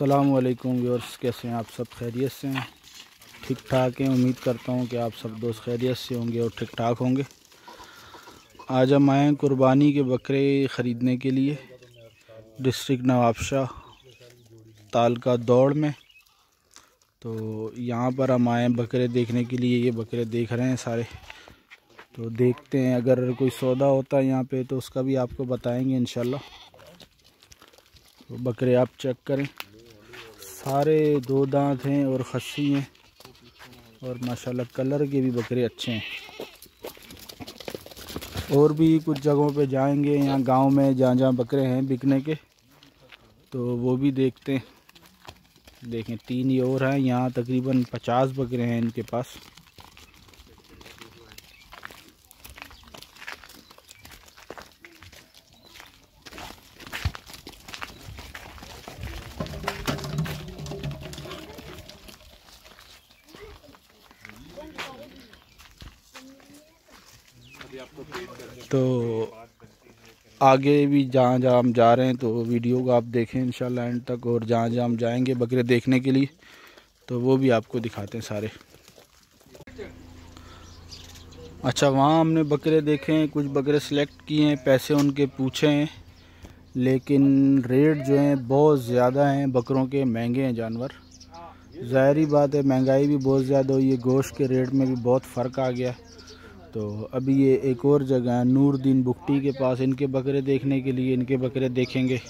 असलकुम व्यूअर्स कैसे हैं आप सब? खैरियत से हैं। ठीक ठाक हैं। उम्मीद करता हूँ कि आप सब दोस्त खैरियत से होंगे और ठीक ठाक होंगे। आज हम आए हैं कुर्बानी के बकरे ख़रीदने के लिए। डिस्ट्रिक्ट नवाबशाह ताल का दौड़ में। तो यहाँ पर हम आए हैं बकरे देखने के लिए। ये बकरे देख रहे हैं सारे। तो देखते हैं, अगर कोई सौदा होता है यहाँ पे तो उसका भी आपको बताएँगे इन तो बकरे आप चेक करें। सारे दो दांत हैं और खस्सी हैं और माशाल्लाह कलर के भी बकरे अच्छे हैं। और भी कुछ जगहों पे जाएँगे, यहाँ गाँव में जहाँ जहाँ बकरे हैं बिकने के तो वो भी देखते हैं। देखें, तीन ही और हैं, यहाँ तकरीबन पचास बकरे हैं इनके पास। तो आगे भी जहाँ जहाँ हम जा रहे हैं तो वीडियो को आप देखें इन एंड तक और जहाँ जहाँ हम जाएँगे बकरे देखने के लिए तो वो भी आपको दिखाते हैं सारे। अच्छा वहाँ हमने बकरे देखे हैं, कुछ बकरे सिलेक्ट किए हैं, पैसे उनके पूछे हैं, लेकिन रेट जो हैं बहुत ज़्यादा हैं, बकरों के महँगे हैं जानवर। ज़ाहरी बात है, महँगाई भी बहुत ज़्यादा हुई है, गोश्त के रेट में भी बहुत फ़र्क आ गया। तो अभी ये एक और जगह है, नूरदीन बुकटी के पास। इनके बकरे देखने के लिए, इनके बकरे देखेंगे।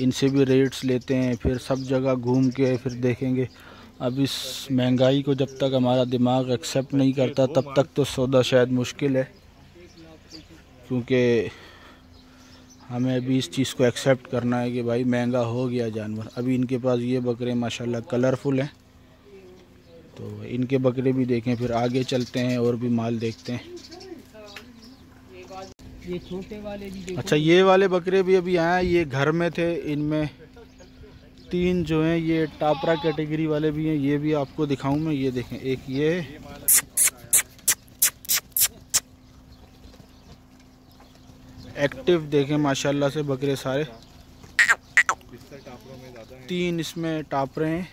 इनसे भी रेट्स लेते हैं, फिर सब जगह घूम के फिर देखेंगे। अब इस महँगाई को जब तक हमारा दिमाग एक्सेप्ट नहीं करता, तब तक तो सौदा शायद मुश्किल है। क्योंकि हमें अभी इस चीज़ को एक्सेप्ट करना है कि भाई महँगा हो गया जानवर। अभी इनके पास ये बकरे, माशाल्लाह, कलरफुल हैं। तो इनके बकरे भी देखें फिर आगे चलते हैं और भी माल देखते हैं। ये छोटे वाले भी अच्छा ये वाले बकरे भी अभी आए ये घर में थे इनमें तीन जो हैं ये टापरा कैटेगरी वाले भी हैं ये भी आपको दिखाऊँ मैं ये देखें एक ये। एक्टिव देखें माशाल्लाह से बकरे सारे। तीन इसमें टापरे हैं।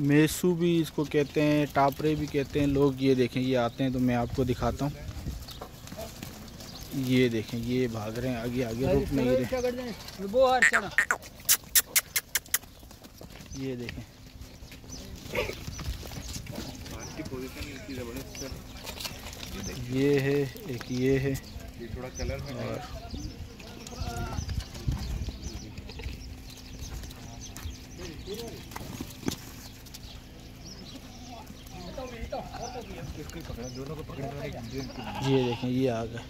मेसू भी इसको कहते हैं टापरे भी कहते हैं। लोग ये देखें ये आते हैं तो मैं आपको दिखाता हूँ। ये देखें ये भाग रहे हैं। आगे आगे रुक नहीं रहे। ये देखें। ये है एक ये है। थोड़ा कलर और ये देखें, ये आ गए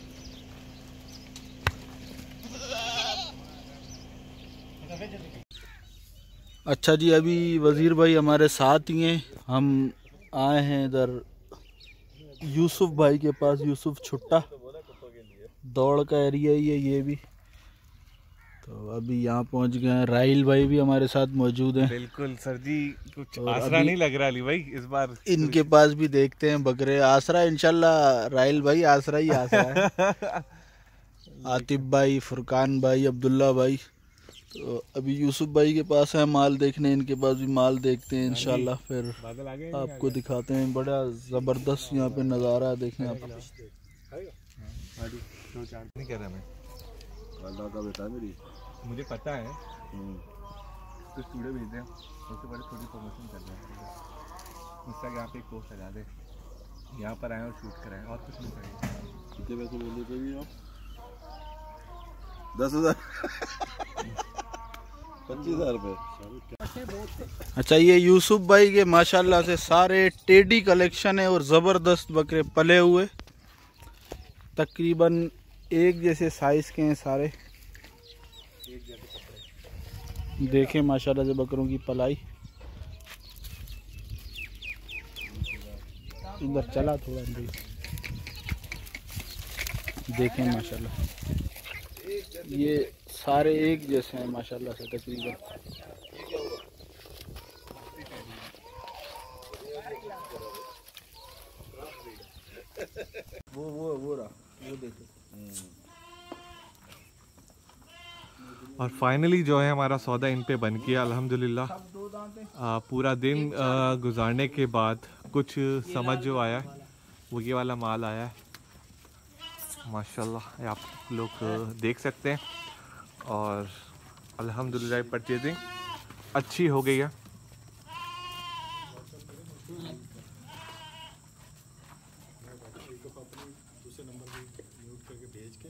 अच्छा जी, अभी वज़ीर भाई हमारे साथ ही हैं। हम आए हैं इधर यूसुफ भाई के पास, यूसुफ छुट्टा। दौड़ का एरिया ही है ये भी। तो अभी यहाँ पहुँच गए हैं। राहिल भाई भी हमारे साथ मौजूद हैं। बिल्कुल सर जी कुछ आसरा नहीं लग रहा भाई इस बार इनके पास भी देखते हैं बकरे। आसरा इंशाल्लाह राहिल भाई आसरा ही आसरा है। आतिफ भाई फुरकान भाई अब्दुल्ला भाई। तो अभी यूसुफ भाई के पास है माल देखने इनके पास भी माल देखते हैं इनशाला। फिर आपको दिखाते हैं बड़ा ज़बरदस्त यहाँ पे नज़ारा है देखें आप। कर मुझे पता है। हम्म। कुछ वीडियो भेज दें। उससे पहले थोड़ी प्रमोशन कर हैं इंस्टाग्राम पे एक पोस्ट लगा दे। यहाँ पर आए और शूट कराएँ। और कुछ नहीं करेंगे कितने पैसे बोले थे भी आप दस हज़ार। पच्चीस हज़ार रुपये अच्छा ये यूसुफ भाई के माशाल्लाह से सारे टेडी कलेक्शन है और ज़बरदस्त बकरे पले हुए। तकरीबन एक जैसे साइज़ के हैं सारे। देखें माशाल्लाह से बकरों की पलाई। इधर चला थोड़ा अंदर देखें माशाल्लाह। ये सारे एक जैसे हैं माशाल्लाह से तकरीबन। वो वो वो रहा वो देखो। और फाइनली जो है हमारा सौदा इन पे बन गया अल्हम्दुलिल्लाह। पूरा दिन आ, गुजारने के बाद कुछ समझ जो आया वो ये वाला माल आया। है माशाल्लाह आप लोग देख सकते हैं। और अल्हम्दुलिल्लाह परचेजिंग अच्छी हो गई है। दूसरे नंबर पे म्यूट करके भेज के